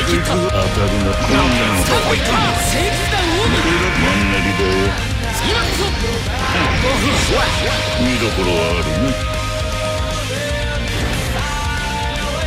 義弾奥義正義弾奥義しまった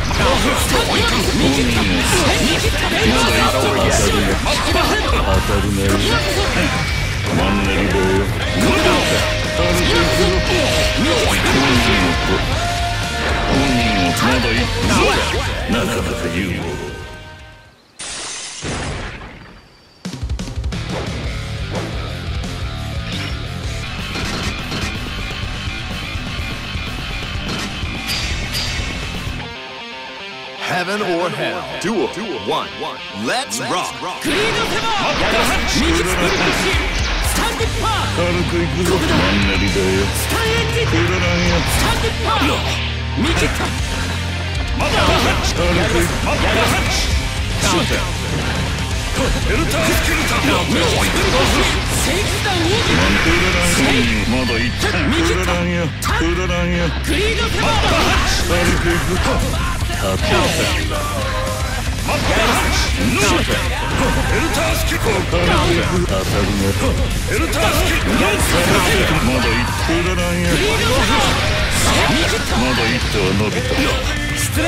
ー見切った見切ったベン Heaven or hell. Duel. One. Let's rock. クリードパワー右スプリットシールスタンディッパー軽くいくぞマンネリだよスタンエンジンくだらんよスタンディッパー見切った軽くいくエルタースキルタ正義弾奥義まだ言ってくだらんよくだらんよクリードパワ軽くいく勝てよエルタースキル軽くいく当たるねエルタースキルまだ言ってくだらんよまだ言っては伸びた。失礼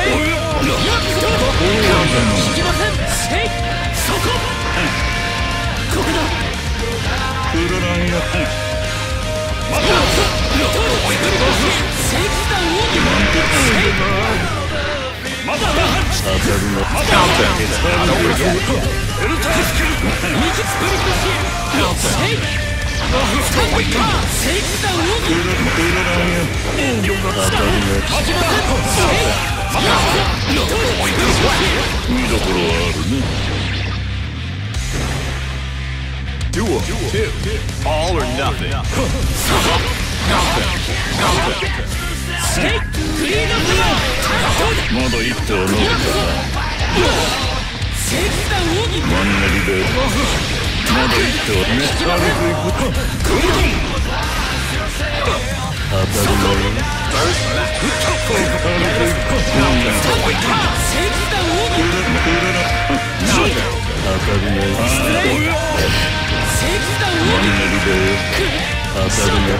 Duel. Two. All or nothing. せいクリードパワーまだ言っては伸びたマンネリでまだ言ってはね軽くいく当たるね正義弾奥義当たるね正義弾マンネリで当たるね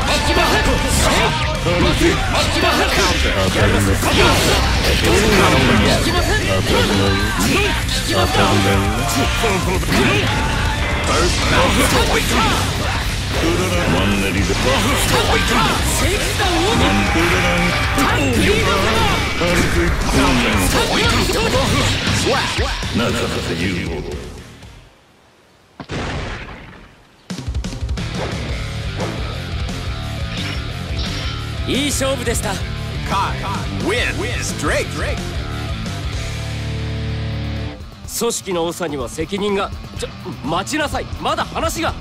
引きまいい勝負でした Kai. Win. Straight. 組織の長には責任がちょ待ちなさいまだ話が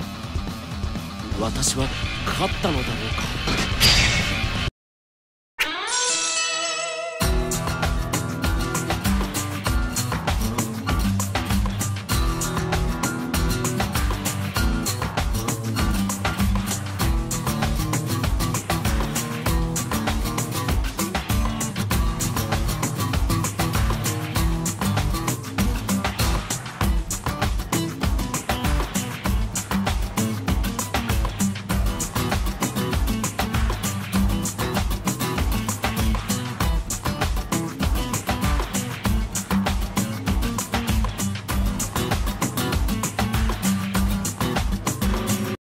私は勝ったのだろうか